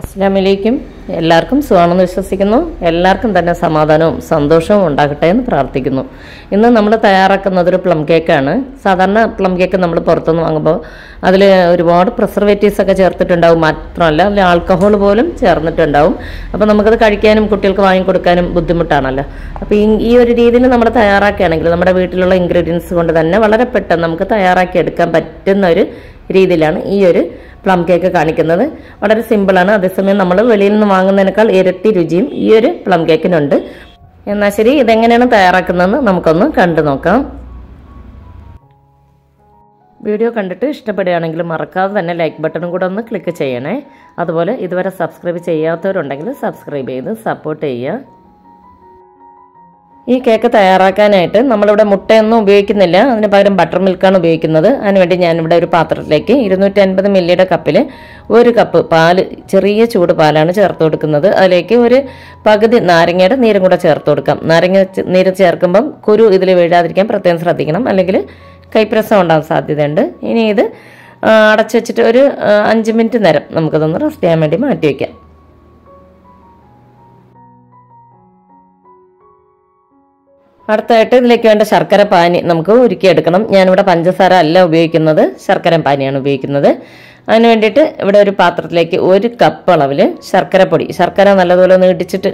അസ്ലാമലൈക്കും എല്ലാവർക്കും സുഖമാണെന്ന് വിശ്വസിക്കുന്നു. എല്ലാവർക്കും തന്നെ സമാധാനവും സന്തോഷവും ഉണ്ടാകട്ടെ എന്ന് പ്രാർത്ഥിക്കുന്നു. ഇന്ന് നമ്മൾ തയ്യാറാക്കുന്നത് ഒരു പ്ലം കേക്കാണ് സാധാരണ പ്ലം കേക്ക് നമ്മൾ പുറത്തുനിന്ന് വാങ്ങുമ്പോൾ അതിൽ ഒരുപാട് പ്രിസർവേറ്റീവ്സ് ഒക്കെ ചേർത്തിട്ടുണ്ടാവും. മാത്രമല്ല അതിൽ ആൽക്കഹോൾ പോലും ചേർന്നിട്ടുണ്ടാവും. അപ്പോൾ നമുക്കത് കഴിക്കാനും കുട്ടികൾക്ക് വാങ്ങിക്കൊടുക്കാനും ബുദ്ധിമുട്ടാണല്ലോ. അപ്പോൾ ഈ ഒരു രീതിയിൽ നമ്മൾ തയ്യാറാക്കുകയാണെങ്കിൽ നമ്മുടെ വീട്ടിലുള്ള ഇൻഗ്രീഡിയൻസ് കൊണ്ട് തന്നെ വളരെ പെട്ടെന്ന് നമുക്ക് തയ്യാറാക്കി എടുക്കാൻ പറ്റുന്ന ഒരു രീതിയിലാണ് ഈ ഒരു പ്ലം കേക്ക് കാണിക്കുന്നത്. വളരെ സിമ്പിളാണ് അതേസമയം നമ്മൾ വെളിയിൽ നിന്ന് വാങ്ങുന്നതിനേക്കാൾ ഇരട്ടി രുചിയും ഈ ഒരു പ്ലം കേക്കിനുണ്ട്. എന്നാൽ ശരി ഇതെങ്ങനെയാണ് തയ്യാറാക്കുന്നതെന്ന് നമുക്കൊന്ന് കണ്ടു നോക്കാം. വീഡിയോ കണ്ടിട്ട് ഇഷ്ടപ്പെടുകയാണെങ്കിൽ മറക്കാതെ തന്നെ ലൈക്ക് ബട്ടണും കൂടെ ഒന്ന് ക്ലിക്ക് ചെയ്യണേ. അതുപോലെ ഇതുവരെ സബ്സ്ക്രൈബ് ചെയ്യാത്തവരുണ്ടെങ്കിൽ സബ്സ്ക്രൈബ് ചെയ്ത് സപ്പോർട്ട് ചെയ്യുക. ഈ കേക്ക് തയ്യാറാക്കാനായിട്ട് നമ്മളിവിടെ മുട്ടയൊന്നും ഉപയോഗിക്കുന്നില്ല. അതിന് പകരം ബട്ടർ മിൽക്കാണ് ഉപയോഗിക്കുന്നത്. അതിനുവേണ്ടി ഞാനിവിടെ ഒരു പാത്രത്തിലേക്ക് ഇരുന്നൂറ്റി അൻപത് മില്ലിയുടെ കപ്പിൽ ഒരു കപ്പ് പാൽ ചെറിയ ചൂട് പാലാണ് ചേർത്ത് കൊടുക്കുന്നത്. അതിലേക്ക് ഒരു പകുതി നാരങ്ങയുടെ നീരും കൂടെ ചേർത്ത് കൊടുക്കാം. നാരങ്ങ നീര് ചേർക്കുമ്പം കുരു ഇതിൽ വീഴാതിരിക്കാൻ പ്രത്യേകം ശ്രദ്ധിക്കണം. അല്ലെങ്കിൽ കൈപ്രസം ഉണ്ടാകാൻ സാധ്യതയുണ്ട്. ഇനി ഇത് അടച്ചു വെച്ചിട്ട് ഒരു അഞ്ച് മിനിറ്റ് നേരം നമുക്കതൊന്ന് റെസ്റ്റ് ചെയ്യാൻ വേണ്ടി മാറ്റി വയ്ക്കാം അടുത്തായിട്ട് ഇതിലേക്ക് വേണ്ട ശർക്കര പാനി നമുക്ക് ഉരുക്കിയെടുക്കണം. ഞാനിവിടെ പഞ്ചസാര അല്ല ഉപയോഗിക്കുന്നത് ശർക്കര പാനിയാണ് ഉപയോഗിക്കുന്നത്. അതിന് വേണ്ടിയിട്ട് ഇവിടെ ഒരു പാത്രത്തിലേക്ക് ഒരു കപ്പ് അളവിൽ ശർക്കര പൊടി. ശർക്കര നല്ലതുപോലെ ഒന്ന് ഇടിച്ചിട്ട്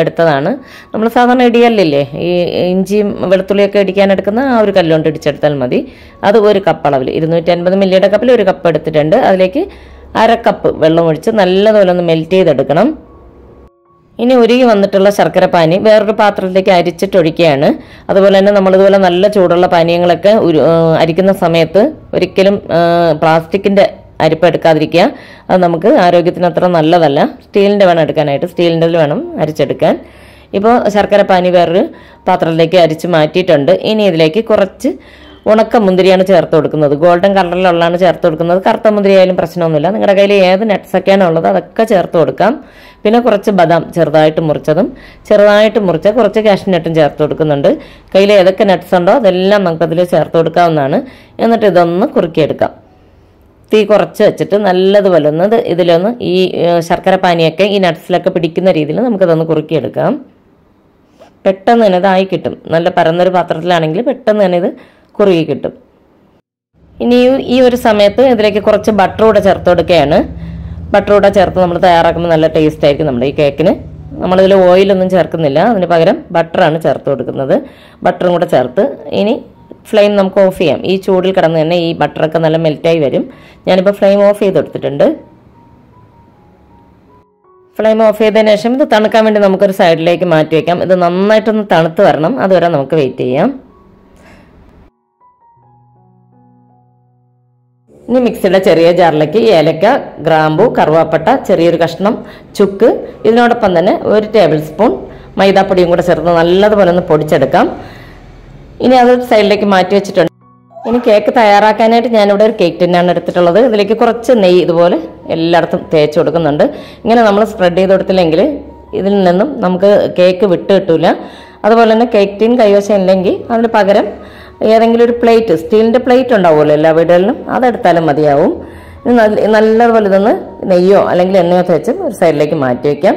എടുത്തതാണ്. നമ്മൾ സാധാരണ ഇടിയല്ലേ ഈ ഇഞ്ചിയും വെളുത്തുള്ളിയൊക്കെ ഇടിക്കാൻ എടുക്കുന്ന ആ ഒരു കല്ലുകൊണ്ട് ഇടിച്ചെടുത്താൽ മതി. അത് ഒരു കപ്പ് അളവിൽ ഇരുന്നൂറ്റി അൻപത് മില്ലിയുടെ കപ്പിൽ ഒരു കപ്പ് എടുത്തിട്ടുണ്ട്. അതിലേക്ക് അര കപ്പ് വെള്ളം ഒഴിച്ച് നല്ലതുപോലെ ഒന്ന് മെൽറ്റ് ചെയ്തെടുക്കണം. ഇനി ഉരുകി വന്നിട്ടുള്ള ശർക്കര പാനി വേറൊരു പാത്രത്തിലേക്ക് അരിച്ചിട്ടൊഴിക്കുകയാണ്. അതുപോലെ തന്നെ നമ്മളിതുപോലെ നല്ല ചൂടുള്ള പാനീയങ്ങളൊക്കെ അരിക്കുന്ന സമയത്ത് ഒരിക്കലും പ്ലാസ്റ്റിക്കിന്റെ അരിപ്പ് എടുക്കാതിരിക്കുക. അത് നമുക്ക് ആരോഗ്യത്തിന് അത്ര നല്ലതല്ല. സ്റ്റീലിന്റെ വേണം എടുക്കാനായിട്ട്. സ്റ്റീലിന്റെ വേണം അരിച്ചെടുക്കാൻ. ഇപ്പോൾ ശർക്കര പാനി വേറൊരു പാത്രത്തിലേക്ക് അരിച്ച് മാറ്റിയിട്ടുണ്ട്. ഇനി ഇതിലേക്ക് കുറച്ച് ഉണക്ക മുന്തിരിയാണ് ചേർത്ത് കൊടുക്കുന്നത്. ഗോൾഡൻ കളറിലുള്ളതാണ് ചേർത്ത് കൊടുക്കുന്നത്. കറുത്ത മുന്തിരി ആയാലും പ്രശ്നമൊന്നുമില്ല. നിങ്ങളുടെ കയ്യിൽ ഏത് നെറ്റ്സൊക്കെയാണുള്ളത് അതൊക്കെ ചേർത്ത് കൊടുക്കാം. പിന്നെ കുറച്ച് ബദാം ചെറുതായിട്ട് മുറിച്ചതും ചെറുതായിട്ട് മുറിച്ച കുറച്ച് കാഷ്നട്ടും ചേർത്ത് കൊടുക്കുന്നുണ്ട്. കയ്യിൽ ഏതൊക്കെ നട്ട്സ് ഉണ്ടോ അതെല്ലാം നമുക്കതിൽ ചേർത്ത് കൊടുക്കാവുന്നതാണ്. എന്നിട്ട് ഇതൊന്ന് കുറുക്കിയെടുക്കാം. തീ കുറച്ച് വെച്ചിട്ട് നല്ലതുപോലെ ഒന്ന് ഇതിലൊന്ന് ഈ ശർക്കര പാനിയൊക്കെ ഈ നട്ട്സിലൊക്കെ പിടിക്കുന്ന രീതിയിൽ നമുക്കതൊന്ന് കുറുക്കിയെടുക്കാം. പെട്ടെന്ന് തന്നെ ഇതായി കിട്ടും. നല്ല പരന്നൊരു പാത്രത്തിലാണെങ്കിൽ പെട്ടെന്ന് തന്നെ ഇത് കുറുകി കിട്ടും. ഇനി ഈ ഒരു സമയത്ത് ഇതിലേക്ക് കുറച്ച് ബട്ടർ കൂടെ ചേർത്ത് കൊടുക്കുകയാണ്. ബട്ടർ കൂടെ ചേർത്ത് നമ്മൾ തയ്യാറാക്കുമ്പോൾ നല്ല ടേസ്റ്റ് ആയിരിക്കും നമ്മുടെ ഈ കേക്കിന് നമ്മളിതിൽ ഓയിലൊന്നും ചേർക്കുന്നില്ല. അതിന് പകരം ബട്ടറാണ് ചേർത്ത് കൊടുക്കുന്നത്. ബട്ടറും കൂടെ ചേർത്ത് ഇനി ഫ്ലെയിം നമുക്ക് ഓഫ് ചെയ്യാം. ഈ ചൂടിൽ കിടന്ന് തന്നെ ഈ ബട്ടറൊക്കെ നല്ല മെൽറ്റായി വരും. ഞാനിപ്പോൾ ഫ്ലെയിം ഓഫ് ചെയ്ത് കൊടുത്തിട്ടുണ്ട്. ഫ്ലെയിം ഓഫ് ചെയ്തതിന് ശേഷം ഇത് തണുക്കാൻ വേണ്ടി നമുക്കൊരു സൈഡിലേക്ക് മാറ്റി വയ്ക്കാം ഇത് നന്നായിട്ടൊന്ന് തണുത്ത് വരണം. അതുവരെ നമുക്ക് വെയിറ്റ് ചെയ്യാം. ഇനി മിക്സിയുടെ ചെറിയ ജാറിലേക്ക് ഏലക്ക ഗ്രാമ്പു കറുവാപ്പട്ട ചെറിയൊരു കഷ്ണം ചുക്ക് ഇതിനോടൊപ്പം തന്നെ ഒരു ടേബിൾ സ്പൂൺ മൈദാപ്പൊടിയും കൂടെ ചേർത്ത് നല്ലതുപോലെ ഒന്ന് പൊടിച്ചെടുക്കാം. ഇനി അത് സൈഡിലേക്ക് മാറ്റി വെച്ചിട്ടുണ്ട്. ഇനി കേക്ക് തയ്യാറാക്കാനായിട്ട് ഞാനിവിടെ ഒരു കേക്ക് ടിന്നാണ് എടുത്തിട്ടുള്ളത്. ഇതിലേക്ക് കുറച്ച് നെയ്യ് ഇതുപോലെ എല്ലായിടത്തും തേച്ച് കൊടുക്കുന്നുണ്ട്. ഇങ്ങനെ നമ്മൾ സ്പ്രെഡ് ചെയ്ത് കൊടുത്തില്ലെങ്കിൽ ഇതിൽ നിന്നും നമുക്ക് കേക്ക് വിട്ട് കിട്ടൂല. അതുപോലെ തന്നെ കേക്ക് ടിൻ കൈവശം ഇല്ലെങ്കിൽ അതിന് പകരം ഏതെങ്കിലും ഒരു പ്ലേറ്റ് സ്റ്റീലിന്റെ പ്ലേറ്റ് ഉണ്ടാവുമല്ലോ എല്ലാ വീടുകളിലും അതെടുത്താലും മതിയാവും. നല്ല- നല്ലതുപോലെ ഇതൊന്ന് നെയ്യോ അല്ലെങ്കിൽ എണ്ണയോ തേച്ച് ഒരു സൈഡിലേക്ക് മാറ്റി വയ്ക്കാം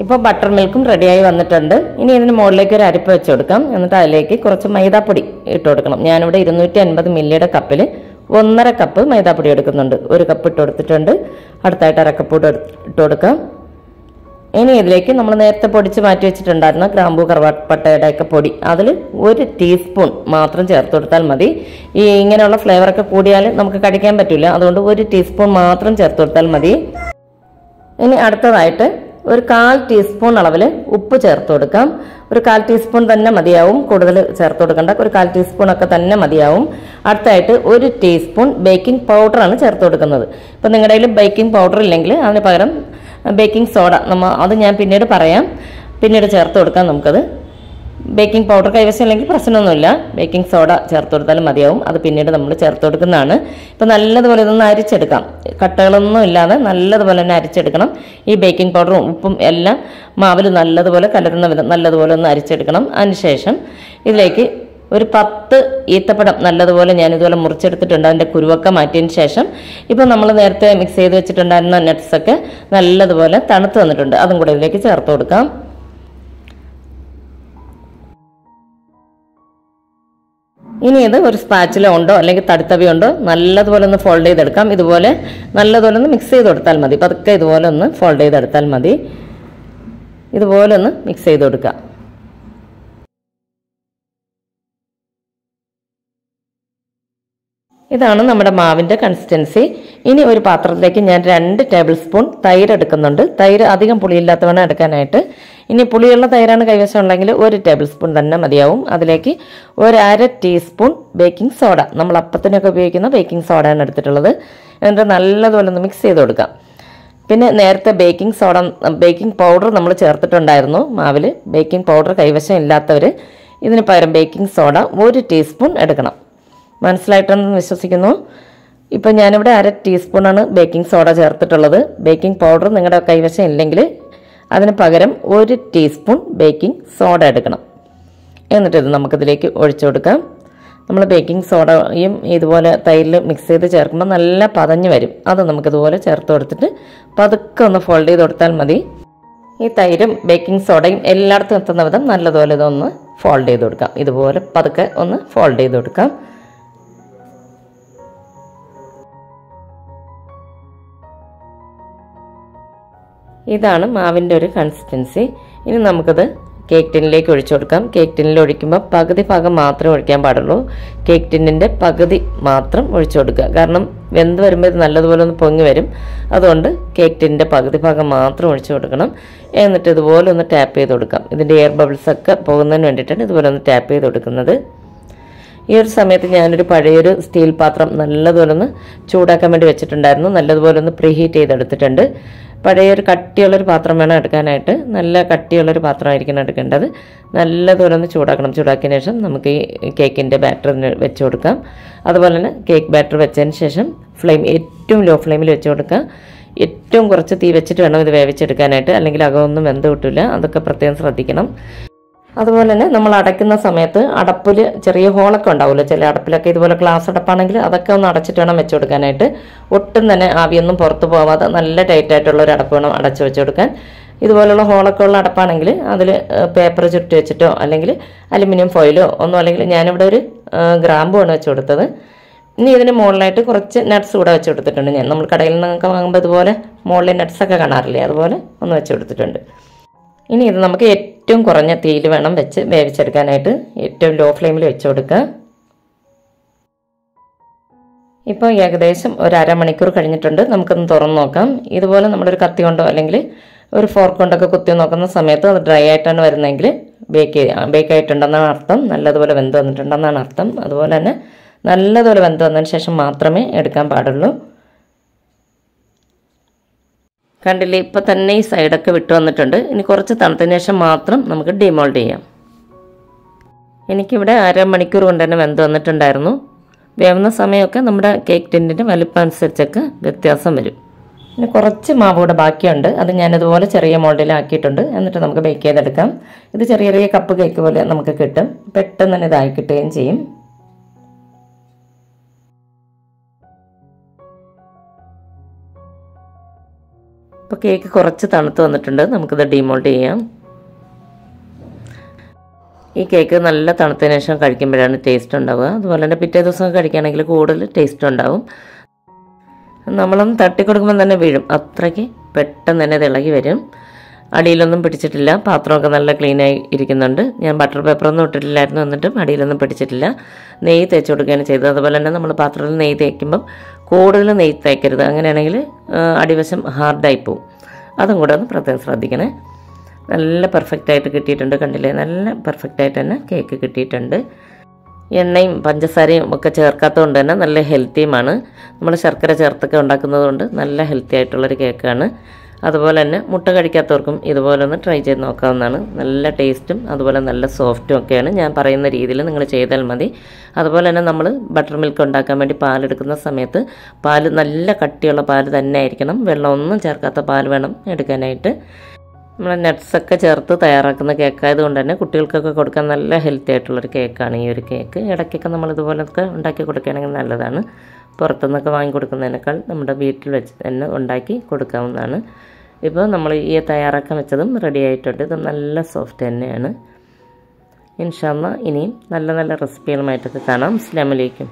ഇപ്പോൾ ബട്ടർ മിൽക്കും റെഡിയായി വന്നിട്ടുണ്ട്. ഇനി ഇതിന് മുകളിലേക്ക് ഒരു അരിപ്പ് വെച്ച് കൊടുക്കാം. എന്നിട്ട് അതിലേക്ക് കുറച്ച് മൈദാപ്പൊടി ഇട്ട് കൊടുക്കണം. ഞാനിവിടെ ഇരുന്നൂറ്റി അൻപത് മില്ലിയുടെ കപ്പിൽ ഒന്നര കപ്പ് മൈദാപ്പൊടി എടുക്കുന്നുണ്ട്. ഒരു കപ്പ് ഇട്ട് കൊടുത്തിട്ടുണ്ട്. അടുത്തായിട്ട് അരക്കപ്പ് കൂടെ ഇട്ട് കൊടുക്കാം. ഇനി ഇതിലേക്ക് നമ്മൾ നേരത്തെ പൊടിച്ച് മാറ്റി വെച്ചിട്ടുണ്ടായിരുന്ന ഗ്രാമ്പൂ കറുവാപ്പട്ടയുടെ ഒക്കെ പൊടി. അതിൽ ഒരു ടീസ്പൂൺ മാത്രം ചേർത്ത് കൊടുത്താൽ മതി. ഈ ഇങ്ങനെയുള്ള ഫ്ലേവറൊക്കെ കൂടിയാൽ നമുക്ക് കഴിക്കാൻ പറ്റില്ല അതുകൊണ്ട് ഒരു ടീസ്പൂൺ മാത്രം ചേർത്ത് കൊടുത്താൽ മതി. ഇനി അടുത്തതായിട്ട് ഒരു കാൽ ടീസ്പൂൺ അളവിൽ ഉപ്പ് ചേർത്ത് കൊടുക്കാം. ഒരു കാൽ ടീസ്പൂൺ തന്നെ മതിയാവും. കൂടുതൽ ചേർത്ത് കൊടുക്കേണ്ട. ഒരു കാൽ ടീസ്പൂൺ ഒക്കെ തന്നെ മതിയാവും. അടുത്തായിട്ട് ഒരു ടീസ്പൂൺ ബേക്കിംഗ് പൗഡറാണ് ചേർത്ത് കൊടുക്കുന്നത്. ഇപ്പം നിങ്ങളുടെ കയ്യിൽ ബേക്കിംഗ് പൗഡർ ഇല്ലെങ്കിൽ അതിന് പകരം ബേക്കിംഗ് സോഡ. നമ്മൾ അത് ഞാൻ പിന്നീട് പറയാം. പിന്നീട് ചേർത്ത് കൊടുക്കാം നമുക്കത്. ബേക്കിംഗ് പൗഡർ കൈവശം അല്ലെങ്കിൽ പ്രശ്നമൊന്നുമില്ല. ബേക്കിംഗ് സോഡ ചേർത്ത് കൊടുത്താലും മതിയാവും. അത് പിന്നീട് നമ്മൾ ചേർത്ത് കൊടുക്കുന്നതാണ്. ഇപ്പം നല്ലതുപോലെ ഇതൊന്ന് അരിച്ചെടുക്കാം. കട്ടകളൊന്നും ഇല്ലാതെ നല്ലതുപോലെ തന്നെ അരിച്ചെടുക്കണം. ഈ ബേക്കിംഗ് പൗഡറും ഉപ്പും എല്ലാം മാവിൽ നല്ലതുപോലെ കലരുന്ന വിധം നല്ലതുപോലെ ഒന്ന് അരിച്ചെടുക്കണം. അതിനുശേഷം ഇതിലേക്ക് ഒരു പത്ത് ഈത്തപ്പഴം നല്ലതുപോലെ ഞാൻ ഇതുപോലെ മുറിച്ചെടുത്തിട്ടുണ്ട് അതിന്റെ കുരുവൊക്കെ മാറ്റിയതിന് ശേഷം. ഇപ്പോൾ നമ്മൾ നേരത്തെ മിക്സ് ചെയ്ത് വെച്ചിട്ടുണ്ടായിരുന്ന നട്ട്സൊക്കെ നല്ലതുപോലെ തണുത്ത് വന്നിട്ടുണ്ട്. അതും കൂടെ ഇതിലേക്ക് ചേർത്ത് കൊടുക്കാം. ഇനി ഇത് ഒരു സ്പാച്ചില ഉണ്ടോ അല്ലെങ്കിൽ തടുത്തവി ഉണ്ടോ നല്ലതുപോലെ ഒന്ന് ഫോൾഡ് ചെയ്തെടുക്കാം. ഇതുപോലെ നല്ലതുപോലെ ഒന്ന് മിക്സ് ചെയ്ത് കൊടുത്താൽ മതി. പതുക്കെ ഇതുപോലെ ഒന്ന് ഫോൾഡ് ചെയ്തെടുത്താൽ മതി. ഇതുപോലെ ഒന്ന് മിക്സ് ചെയ്ത് കൊടുക്കുക. ഇതാണ് നമ്മുടെ മാവിന്റെ കൺസിസ്റ്റൻസി ഇനി ഒരു പാത്രത്തിലേക്ക് ഞാൻ രണ്ട് ടേബിൾ സ്പൂൺ തൈര് എടുക്കുന്നുണ്ട്. തൈര് അധികം പുളിയില്ലാത്ത വേണം എടുക്കാനായിട്ട്. ഇനി പുളിയുള്ള തൈരാണ് കൈവശം ഉണ്ടെങ്കിൽ ഒരു ടേബിൾ സ്പൂൺ തന്നെ മതിയാവും. അതിലേക്ക് ഒരു അര ടീസ്പൂൺ ബേക്കിംഗ് സോഡ നമ്മൾ അപ്പത്തിനൊക്കെ ഉപയോഗിക്കുന്ന ബേക്കിംഗ് സോഡയാണ് എടുത്തിട്ടുള്ളത്. എന്നിട്ട് നല്ലതുപോലെ ഒന്ന് മിക്സ് ചെയ്ത് കൊടുക്കാം. പിന്നെ നേരത്തെ ബേക്കിംഗ് സോഡ ബേക്കിംഗ് പൗഡർ നമ്മൾ ചേർത്തിട്ടുണ്ടായിരുന്നു മാവിൽ ബേക്കിംഗ് പൗഡർ കൈവശം ഇല്ലാത്തവർ ഇതിന് പകരം ബേക്കിംഗ് സോഡ ഒരു ടീസ്പൂൺ എടുക്കണം. മനസ്സിലായിട്ടെന്ന് വിശ്വസിക്കുന്നു. ഇപ്പം ഞാനിവിടെ അര ടീസ്പൂണാണ് ബേക്കിംഗ് സോഡ ചേർത്തിട്ടുള്ളത്. ബേക്കിംഗ് പൗഡർ നിങ്ങളുടെ കൈവശം ഇല്ലെങ്കിൽ അതിന് പകരം ഒരു ടീസ്പൂൺ ബേക്കിംഗ് സോഡ എടുക്കണം. എന്നിട്ട് ഇത് നമുക്കിതിലേക്ക് ഒഴിച്ചു കൊടുക്കാം. നമ്മൾ ബേക്കിംഗ് സോഡയും ഇതുപോലെ തൈരിൽ മിക്സ് ചെയ്ത് ചേർക്കുമ്പോൾ നല്ല പതഞ്ഞ് വരും. അത് നമുക്കിതുപോലെ ചേർത്ത് കൊടുത്തിട്ട് പതുക്കെ ഒന്ന് ഫോൾഡ് ചെയ്ത് കൊടുത്താൽ മതി. ഈ തൈരും ബേക്കിംഗ് സോഡയും എല്ലായിടത്തും എത്തുന്ന വിധം നല്ലതുപോലെ ഇതൊന്ന് ഫോൾഡ് ചെയ്ത് കൊടുക്കാം. ഇതുപോലെ പതുക്കെ ഒന്ന് ഫോൾഡ് ചെയ്ത് കൊടുക്കാം. ഇതാണ് മാവിന്റെ ഒരു കൺസിസ്റ്റൻസി ഇനി നമുക്കത് കേക്ക് ടിന്നിലേക്ക് ഒഴിച്ചു കൊടുക്കാം. കേക്ക് ടിന്നിൽ ഒഴിക്കുമ്പോൾ പകുതി ഭാഗം മാത്രമേ ഒഴിക്കാൻ പാടുള്ളൂ. കേക്ക് ടിന്നിന്റെ പകുതി മാത്രം ഒഴിച്ചു കൊടുക്കുക. കാരണം വെന്ത് വരുമ്പോൾ ഇത് നല്ലതുപോലെ ഒന്ന് പൊങ്ങി വരും. അതുകൊണ്ട് കേക്ക് ടിന്നിന്റെ പകുതി ഭാഗം മാത്രം ഒഴിച്ചു കൊടുക്കണം. എന്നിട്ട് ഇതുപോലെ ഒന്ന് ടാപ്പ് ചെയ്ത് കൊടുക്കാം. ഇതിന്റെ എയർ ബബിൾസ് ഒക്കെ പോകുന്നതിന് വേണ്ടിയിട്ടാണ് ഇതുപോലെ ഒന്ന് ടാപ്പ് ചെയ്ത് കൊടുക്കുന്നത്. ഈ ഒരു സമയത്ത് ഞാനൊരു പഴയൊരു സ്റ്റീൽ പാത്രം നല്ലതുപോലെ ഒന്ന് ചൂടാക്കാൻ വേണ്ടി വെച്ചിട്ടുണ്ടായിരുന്നു. നല്ലതുപോലെ ഒന്ന് പ്രീഹീറ്റ് ചെയ്തെടുത്തിട്ടുണ്ട്. പഴയൊരു കട്ടിയുള്ളൊരു പാത്രം വേണം എടുക്കാനായിട്ട്. നല്ല കട്ടിയുള്ളൊരു പാത്രമായിരിക്കണം എടുക്കേണ്ടത്. നല്ലതുപോലെ ഒന്ന് ചൂടാക്കണം. ചൂടാക്കിയതിന് ശേഷം നമുക്ക് ഈ കേക്കിന്റെ ബാറ്റർ വെച്ച് കൊടുക്കാം. അതുപോലെ തന്നെ കേക്ക് ബാറ്റർ വെച്ചതിന് ശേഷം ഫ്ലെയിം ഏറ്റവും ലോ ഫ്ലെയിമിൽ വെച്ച് കൊടുക്കുക ഏറ്റവും കുറച്ച് തീ വെച്ചിട്ട് വേണം ഇത് വേവിച്ചെടുക്കാനായിട്ട്. അല്ലെങ്കിൽ അകമൊന്നും വെന്ത് കിട്ടില്ല അതൊക്കെ പ്രത്യേകം ശ്രദ്ധിക്കണം. അതുപോലെ തന്നെ നമ്മൾ അടയ്ക്കുന്ന സമയത്ത് അടപ്പിൽ ചെറിയ ഹോളൊക്കെ ഉണ്ടാവുമല്ലോ. ചില അടപ്പിലൊക്കെ ഇതുപോലെ ഗ്ലാസ് അടപ്പാണെങ്കിൽ അതൊക്കെ ഒന്ന് അടച്ചിട്ട് വേണം വെച്ച് കൊടുക്കാനായിട്ട്. ഒട്ടും തന്നെ ആവിയൊന്നും പുറത്ത് പോവാതെ നല്ല ടൈറ്റ് ആയിട്ടുള്ള ഒരു അടപ്പ് വേണം അടച്ചു വെച്ച് കൊടുക്കാൻ. ഇതുപോലുള്ള ഹോളൊക്കെ ഉള്ള അടപ്പാണെങ്കിൽ അതിൽ പേപ്പർ ചുറ്റി വെച്ചിട്ടോ അല്ലെങ്കിൽ അലുമിനിയം ഫോയിലോ ഒന്നും അല്ലെങ്കിൽ ഞാനിവിടെ ഒരു ഗ്രാമ്പുമാണ് വെച്ച് കൊടുത്തത്. ഇനി ഇതിന് മുകളിലായിട്ട് കുറച്ച് നട്ട്സ് കൂടെ വെച്ച് കൊടുത്തിട്ടുണ്ട് ഞാൻ. നമ്മൾ കടയിൽ നിന്നൊക്കെ വാങ്ങുമ്പോൾ ഇതുപോലെ മുകളിൽ നട്ട്സൊക്കെ കാണാറില്ലേ? അതുപോലെ ഒന്ന് വെച്ച് കൊടുത്തിട്ടുണ്ട്. ഇനി ഇത് നമുക്ക് ഏറ്റവും കുറഞ്ഞ തീയിൽ വേണം വെച്ച് വേവിച്ചെടുക്കാനായിട്ട് ഏറ്റവും ലോ ഫ്ലെയിമിൽ വെച്ച് കൊടുക്കുക. ഇപ്പോൾ ഏകദേശം ഒരു അരമണിക്കൂർ കഴിഞ്ഞിട്ടുണ്ട്. നമുക്കൊന്ന് തുറന്ന് നോക്കാം. ഇതുപോലെ നമ്മളൊരു കത്തി കൊണ്ടോ അല്ലെങ്കിൽ ഒരു ഫോർക്ക് കൊണ്ടൊക്കെ കുത്തി നോക്കുന്ന സമയത്ത് അത് ഡ്രൈ ആയിട്ടാണ് വരുന്നതെങ്കിൽ ബേക്ക് ബേക്ക് ആയിട്ടുണ്ടെന്നാണ് അർത്ഥം. നല്ലതുപോലെ വെന്ത് വന്നിട്ടുണ്ടെന്നാണ് അർത്ഥം. അതുപോലെ തന്നെ നല്ലതുപോലെ വെന്ത് വന്നതിന് ശേഷം മാത്രമേ എടുക്കാൻ പാടുള്ളൂ. കണ്ടില്ലേ ഇപ്പം തന്നെ ഈ സൈഡൊക്കെ വിട്ട് വന്നിട്ടുണ്ട്. ഇനി കുറച്ച് തണുത്തതിന് ശേഷം മാത്രം നമുക്ക് ഡിമോൾഡ് ചെയ്യാം. എനിക്കിവിടെ അരമണിക്കൂർ കൊണ്ട് തന്നെ വെന്ത് വന്നിട്ടുണ്ടായിരുന്നു. വേവുന്ന സമയമൊക്കെ നമ്മുടെ കേക്ക് ടിന്നിന്റെ വലിപ്പം അനുസരിച്ചൊക്കെ വ്യത്യാസം വരും. പിന്നെ കുറച്ച് മാവ് കൂടെ ബാക്കിയുണ്ട്. അത് ഞാനിതുപോലെ ചെറിയ മോൾഡിലാക്കിയിട്ടുണ്ട് എന്നിട്ട് നമുക്ക് ബേക്ക് ചെയ്തെടുക്കാം. ഇത് ചെറിയ ചെറിയ കപ്പ് കേക്ക് പോലെ നമുക്ക് കിട്ടും. പെട്ടെന്ന് തന്നെ ഇതായി കിട്ടുകയും ചെയ്യും. ഇപ്പോൾ കേക്ക് കുറച്ച് തണുത്ത് വന്നിട്ടുണ്ട്. നമുക്കിത് ഡിമോൾഡ് ചെയ്യാം. ഈ കേക്ക് നല്ല തണുത്തതിന് ശേഷം കഴിക്കുമ്പോഴാണ് ടേസ്റ്റ് ഉണ്ടാവുക. അതുപോലെ തന്നെ പിറ്റേ ദിവസം കഴിക്കുകയാണെങ്കിൽ കൂടുതൽ ടേസ്റ്റ് ഉണ്ടാവും. നമ്മളൊന്ന് തട്ടിക്കൊടുക്കുമ്പോൾ തന്നെ വീഴും. അത്രയ്ക്ക് പെട്ടെന്ന് തന്നെ തിളകി വരും. അടിയിലൊന്നും പിടിച്ചിട്ടില്ല. പാത്രമൊക്കെ നല്ല ക്ലീനായി ഇരിക്കുന്നുണ്ട്. ഞാൻ ബട്ടർ പേപ്പറൊന്നും ഇട്ടിട്ടില്ലായിരുന്നു. എന്നിട്ടും അടിയിലൊന്നും പിടിച്ചിട്ടില്ല. നെയ്യ് തേച്ച് കൊടുക്കുകയാണ് ചെയ്തത്. അതുപോലെ തന്നെ നമ്മൾ പാത്രത്തിൽ നെയ്യ് തേക്കുമ്പം കൂടുതൽ നെയ്യ് തേക്കരുത്. അങ്ങനെയാണെങ്കിൽ അടിവശം ഹാർഡായി പോവും. അതും കൂടെ ഒന്ന് പ്രത്യേകം ശ്രദ്ധിക്കണേ. നല്ല പെർഫെക്റ്റ് ആയിട്ട് കിട്ടിയിട്ടുണ്ട് കണ്ടില്ലേ? നല്ല പെർഫെക്റ്റ് ആയിട്ട് തന്നെ കേക്ക് കിട്ടിയിട്ടുണ്ട്. എണ്ണയും പഞ്ചസാരയും ഒക്കെ ചേർക്കാത്തതുകൊണ്ട് തന്നെ നല്ല ഹെൽത്തിയുമാണ് നമ്മൾ ശർക്കര ചേർത്തൊക്കെ ഉണ്ടാക്കുന്നത് കൊണ്ട് നല്ല ഹെൽത്തി ആയിട്ടുള്ളൊരു കേക്കാണ് അതുപോലെ തന്നെ മുട്ട കഴിക്കാത്തവർക്കും ഇതുപോലെ ഒന്ന് ട്രൈ ചെയ്ത് നോക്കാവുന്നതാണ്. നല്ല ടേസ്റ്റും അതുപോലെ നല്ല സോഫ്റ്റും ഒക്കെയാണ്. ഞാൻ പറയുന്ന രീതിയിൽ നിങ്ങൾ ചെയ്താൽ മതി. അതുപോലെ തന്നെ നമ്മൾ ബട്ടർ മിൽക്ക് ഉണ്ടാക്കാൻ വേണ്ടി പാലെടുക്കുന്ന സമയത്ത് പാൽ നല്ല കട്ടിയുള്ള പാൽ തന്നെ ആയിരിക്കണം. വെള്ളമൊന്നും ചേർക്കാത്ത പാൽ വേണം എടുക്കാനായിട്ട്. നമ്മൾ നട്ട്സൊക്കെ ചേർത്ത് തയ്യാറാക്കുന്ന കേക്കായതുകൊണ്ട് തന്നെ കുട്ടികൾക്കൊക്കെ കൊടുക്കാൻ നല്ല ഹെൽത്തി ആയിട്ടുള്ളൊരു കേക്കാണ് ഈ ഒരു കേക്ക് ഇടയ്ക്കൊക്കെ നമ്മൾ ഇതുപോലൊക്കെ ഉണ്ടാക്കി കൊടുക്കുകയാണെങ്കിൽ നല്ലതാണ്. പുറത്തുനിന്നൊക്കെ വാങ്ങി കൊടുക്കുന്നതിനേക്കാൾ നമ്മുടെ വീട്ടിൽ വെച്ച് തന്നെ ഉണ്ടാക്കി കൊടുക്കാവുന്നതാണ്. ഇപ്പോൾ നമ്മൾ ഈ തയ്യാറാക്കാൻ വെച്ചതും റെഡി ആയിട്ടുണ്ട്. ഇത് നല്ല സോഫ്റ്റ് തന്നെയാണ്. ഇൻഷാല്ല ഇനിയും നല്ല നല്ല റെസിപ്പികളുമായിട്ടൊക്കെ കാണാം. അസ്ലാമലേക്കും